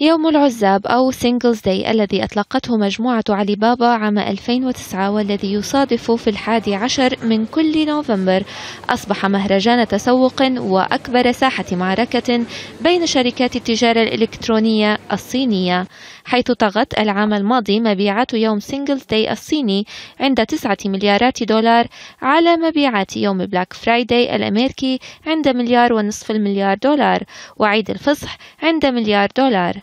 يوم العزاب أو Singles' Day الذي أطلقته مجموعة علي بابا عام 2009 والذي يصادف في الحادي عشر من كل نوفمبر. أصبح مهرجان تسوق وأكبر ساحة معركة بين شركات التجارة الإلكترونية الصينية. حيث طغت العام الماضي مبيعات يوم Singles' Day الصيني عند 9 مليارات دولار على مبيعات يوم Black Friday الأمريكي عند مليار ونصف المليار دولار وعيد الفصح عند مليار دولار.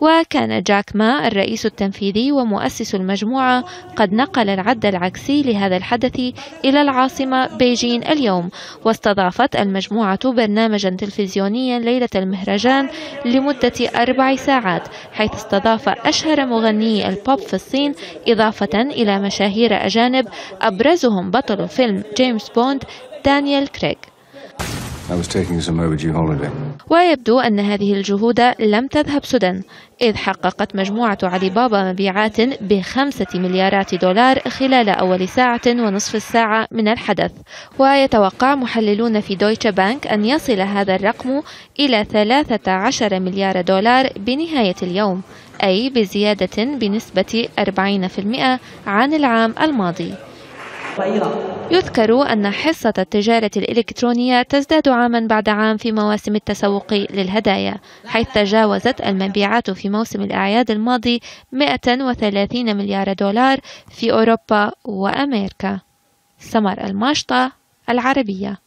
وكان جاك ما الرئيس التنفيذي ومؤسس المجموعة قد نقل العد العكسي لهذا الحدث إلى العاصمة بيجين اليوم. واستضافت المجموعة برنامجا تلفزيونيا ليلة المهرجان لمدة أربع ساعات حيث استضاف أشهر مغني البوب في الصين إضافة إلى مشاهير أجانب أبرزهم بطل فيلم جيمس بوند دانيال كريغ. ويبدو أن هذه الجهود لم تذهب سدى إذ حققت مجموعة علي بابا مبيعات بخمسة مليارات دولار خلال أول ساعة ونصف الساعة من الحدث. ويتوقع محللون في دويتش بانك أن يصل هذا الرقم إلى 13 مليار دولار بنهاية اليوم أي بزيادة بنسبة 40% عن العام الماضي. يذكر أن حصة التجارة الإلكترونية تزداد عاما بعد عام في مواسم التسوق للهدايا حيث تجاوزت المبيعات في موسم الأعياد الماضي 130 مليار دولار في أوروبا وأمريكا. سمر الماشطة العربية.